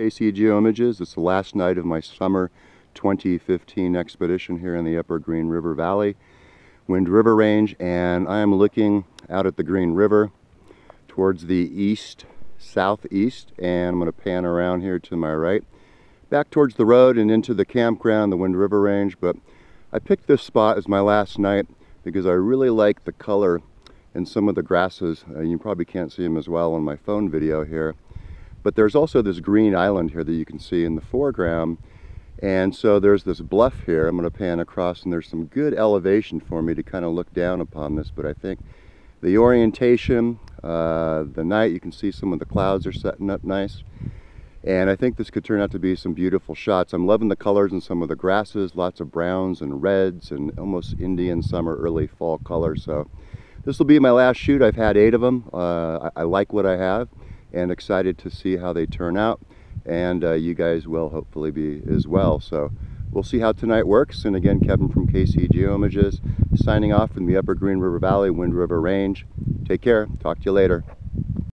KC Geoimages. It's the last night of my summer 2015 expedition here in the Upper Green River Valley, Wind River Range, and I am looking out at the Green River towards the east, southeast, and I'm going to pan around here to my right, back towards the road and into the campground, the Wind River Range, but I picked this spot as my last night because I really like the color in some of the grasses. Uh, you probably can't see them as well on my phone video here. But there's also this green island here that you can see in the foreground. And so there's this bluff here. I'm going to pan across and there's some good elevation for me to kind of look down upon this. But I think the orientation, uh, the night, you can see some of the clouds are setting up nice. And I think this could turn out to be some beautiful shots. I'm loving the colors in some of the grasses, lots of browns and reds and almost Indian summer, early fall colors. So this will be my last shoot. I've had eight of them. Uh, I, I like what I have and excited to see how they turn out. And uh, you guys will hopefully be as well. So we'll see how tonight works. And again Kevin from KC Geoimages signing off from the Upper Green River Valley Wind River Range. Take care. Talk to you later